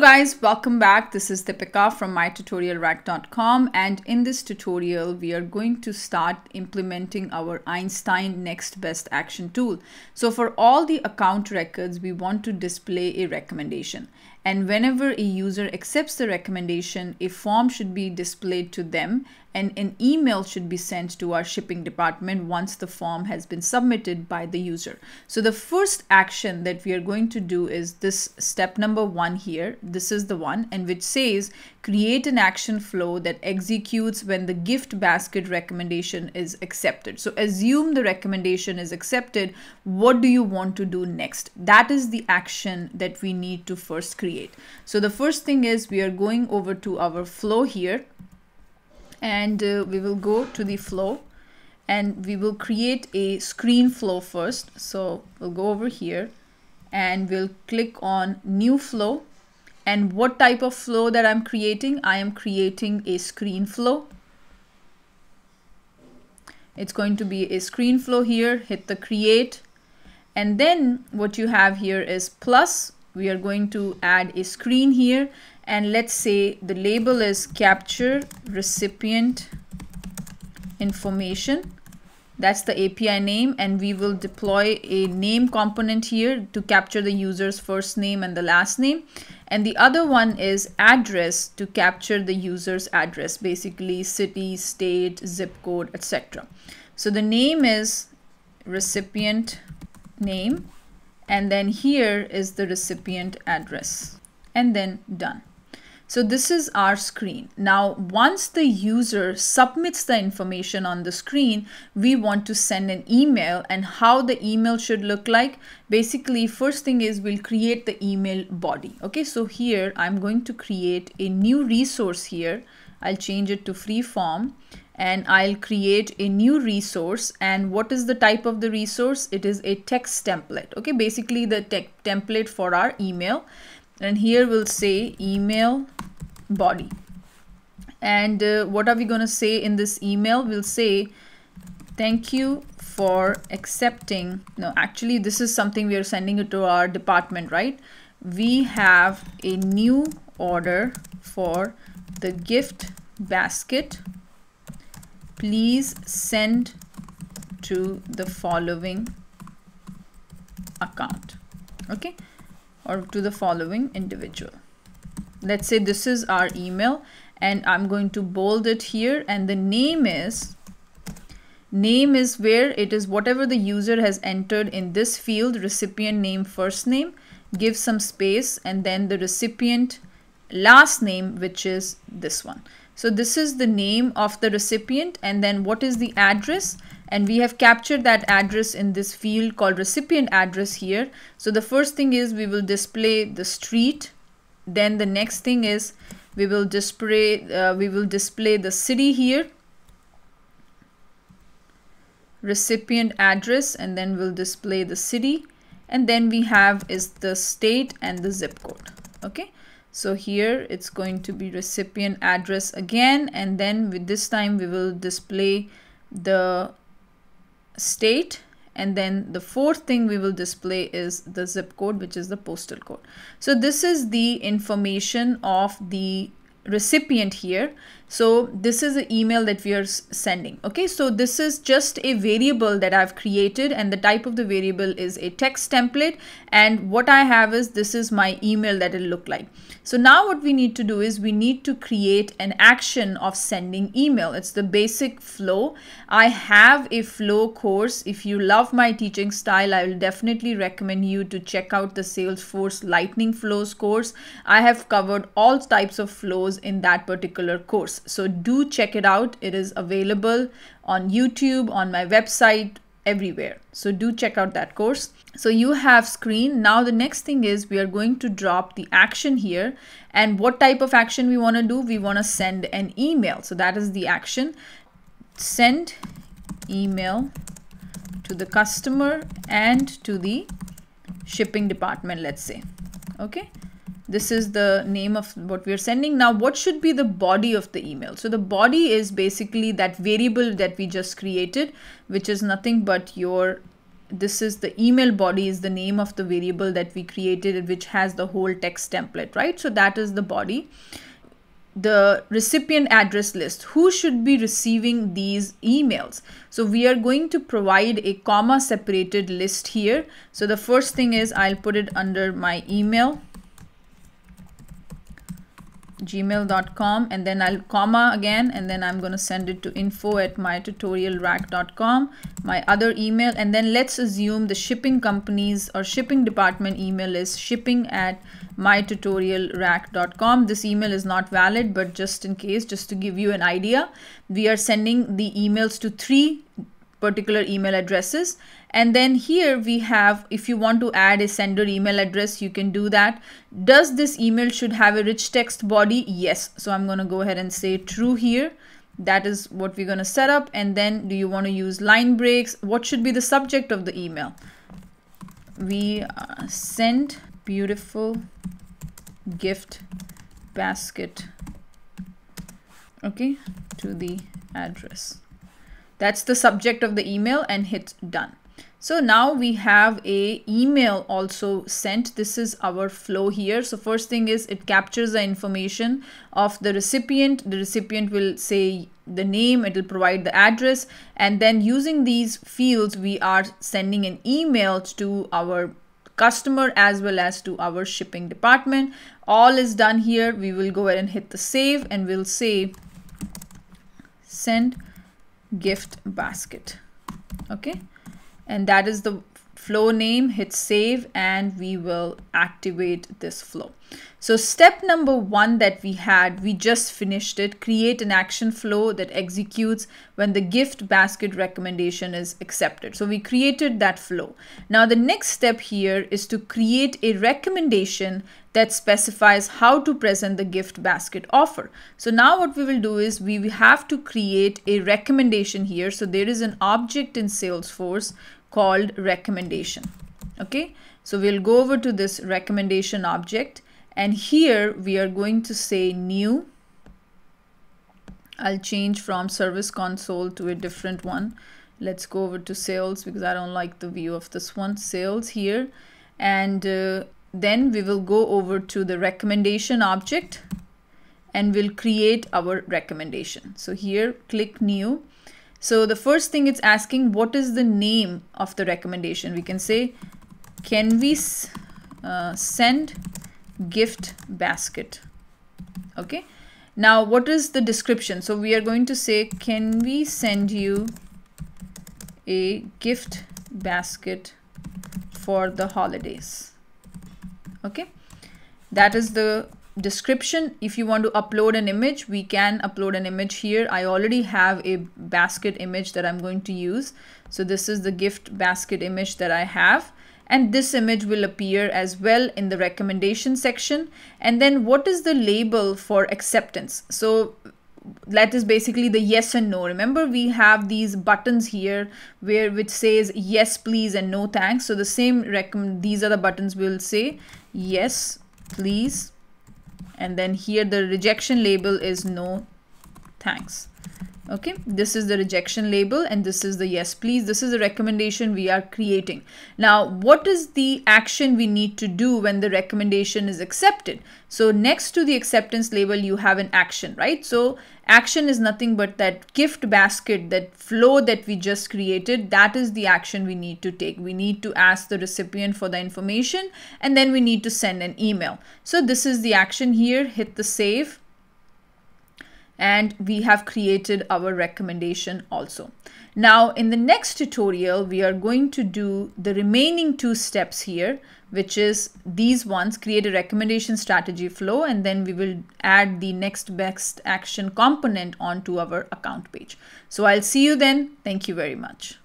Guys, welcome back. This is Deepika from mytutorialrack.com and in this tutorial we are going to start implementing our Einstein next best action tool. So for all the account records we want to display a recommendation and whenever a user accepts the recommendation a form should be displayed to them and an email should be sent to our shipping department once the form has been submitted by the user. So the first action that we are going to do is this step number one here. This is the one and which says create an action flow that executes when the gift basket recommendation is accepted. So assume the recommendation is accepted. What do you want to do next? That is the action that we need to first create. So the first thing is we are going over to our flow here and uh, we will go to the flow and we will create a screen flow first. So we'll go over here and we'll click on new flow and what type of flow that I'm creating? I am creating a screen flow. It's going to be a screen flow here, hit the create. And then what you have here is plus, we are going to add a screen here and let's say the label is capture recipient information that's the API name and we will deploy a name component here to capture the user's first name and the last name. And the other one is address to capture the user's address basically city state zip code etc so the name is recipient name and then here is the recipient address. And then done so this is our screen. Now, once the user submits the information on the screen, we want to send an email and how the email should look like. Basically, first thing is we'll create the email body. Okay, so here I'm going to create a new resource here. I'll change it to free form and I'll create a new resource and what is the type of the resource? It is a text template. Okay, basically the template for our email and here we'll say email body. And uh, what are we going to say in this email? We'll say thank you for accepting. No actually this is something we are sending it to our department right? We have a new order for the gift basket. Please send to the following account. Okay or to the following individual. Let's say this is our email and I'm going to bold it here and the name is name is where it is whatever the user has entered in this field recipient name first name give some space and then the recipient last name which is this one so this is the name of the recipient and then what is the address and we have captured that address in this field called recipient address here. So the first thing is we will display the street. Then the next thing is we will display uh, we will display the city here. Recipient address and then we'll display the city. And then we have is the state and the zip code. Okay? So here it's going to be recipient address again. And then with this time we will display the state. And then the fourth thing we will display is the zip code which is the postal code. So this is the information of the recipient here so this is the email that we are sending okay so this is just a variable that i've created and the type of the variable is a text template and what i have is this is my email that it'll look like so now what we need to do is we need to create an action of sending email. It's the basic flow. I have a flow course. If you love my teaching style, I will definitely recommend you to check out the Salesforce Lightning Flows course. I have covered all types of flows in that particular course. So do check it out. It is available on YouTube, on my website, everywhere. So do check out that course. So you have screen. Now the next thing is we are going to drop the action here and what type of action we want to do? We want to send an email. So that is the action. Send email to the customer and to the shipping department, let's say. Okay this is the name of what we are sending. Now what should be the body of the email? So the body is basically that variable that we just created which is nothing but your this is the email body is the name of the variable that we created which has the whole text template right? So that is the body. The recipient address list. Who should be receiving these emails? So we are going to provide a comma separated list here. So the first thing is i'll put it under my email gmail.com and then I'll comma again and then I'm going to send it to info at mytutorialrack.com my other email. And then let's assume the shipping companies or shipping department email is shipping at mytutorialrack.com this email is not valid but just in case just to give you an idea we are sending the emails to three particular email addresses. And then here we have if you want to add a sender email address you can do that. Does this email should have a rich text body? Yes. So i'm going to go ahead and say true here. That is what we're going to set up. And then do you want to use line breaks? What should be the subject of the email? We uh, send beautiful gift basket okay to the address that's the subject of the email and hit done. So now we have a email also sent. This is our flow here. So first thing is it captures the information of the recipient. The recipient will say the name, it will provide the address. And then using these fields, we are sending an email to our customer as well as to our shipping department. All is done here. We will go ahead and hit the save and we'll say send gift basket. Okay? And that is the flow name hit save and we will activate this flow so step number one that we had we just finished it create an action flow that executes when the gift basket recommendation is accepted so we created that flow now the next step here is to create a recommendation that specifies how to present the gift basket offer. So now what we will do is we have to create a recommendation here. So there is an object in Salesforce called recommendation. Okay, so we'll go over to this recommendation object and here we are going to say new. I'll change from service console to a different one. Let's go over to sales because I don't like the view of this one. Sales here and uh, then we will go over to the recommendation object and we'll create our recommendation. So here click new. So the first thing it's asking what is the name of the recommendation? We can say can we uh, send gift basket? Okay. Now what is the description? So we are going to say can we send you a gift basket for the holidays? okay that is the description. If you want to upload an image we can upload an image here. I already have a basket image that i'm going to use. So this is the gift basket image that i have. And this image will appear as well in the recommendation section. And then what is the label for acceptance? So that is basically the yes and no. Remember we have these buttons here where which says yes please and no thanks. So the same recommend these are the buttons we'll say yes please and then here the rejection label is no thanks okay this is the rejection label and this is the yes please this is the recommendation we are creating. Now what is the action we need to do when the recommendation is accepted? So next to the acceptance label you have an action right? So action is nothing but that gift basket that flow that we just created. That is the action we need to take. We need to ask the recipient for the information and then we need to send an email. So this is the action here. Hit the save and we have created our recommendation also. Now in the next tutorial, we are going to do the remaining two steps here, which is these ones, create a recommendation strategy flow, and then we will add the next best action component onto our account page. So I'll see you then. Thank you very much.